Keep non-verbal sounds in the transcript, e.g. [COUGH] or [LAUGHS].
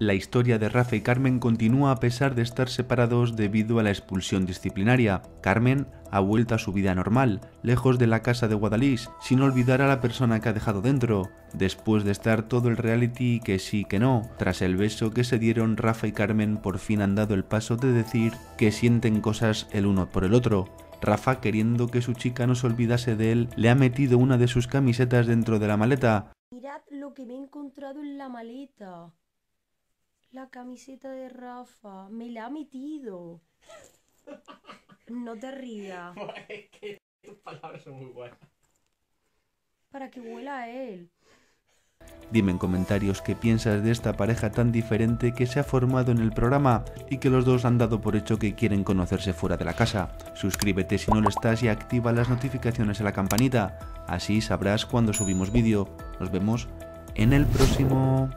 La historia de Rafa y Carmen continúa a pesar de estar separados debido a la expulsión disciplinaria. Carmen ha vuelto a su vida normal, lejos de la casa de Guadalís, sin olvidar a la persona que ha dejado dentro, después de estar todo el reality que sí que no. Tras el beso que se dieron, Rafa y Carmen por fin han dado el paso de decir que sienten cosas el uno por el otro. Rafa, queriendo que su chica no se olvidase de él, le ha metido una de sus camisetas dentro de la maleta. Mirad lo que me he encontrado en la maleta. La camiseta de Rafa. Me la ha metido. No te rías. [LAUGHS] es que tus palabras son muy buenas. Para que huela a él. Dime en comentarios qué piensas de esta pareja tan diferente que se ha formado en el programa y que los dos han dado por hecho que quieren conocerse fuera de la casa. Suscríbete si no lo estás y activa las notificaciones a la campanita, así sabrás cuando subimos vídeo. Nos vemos en el próximo.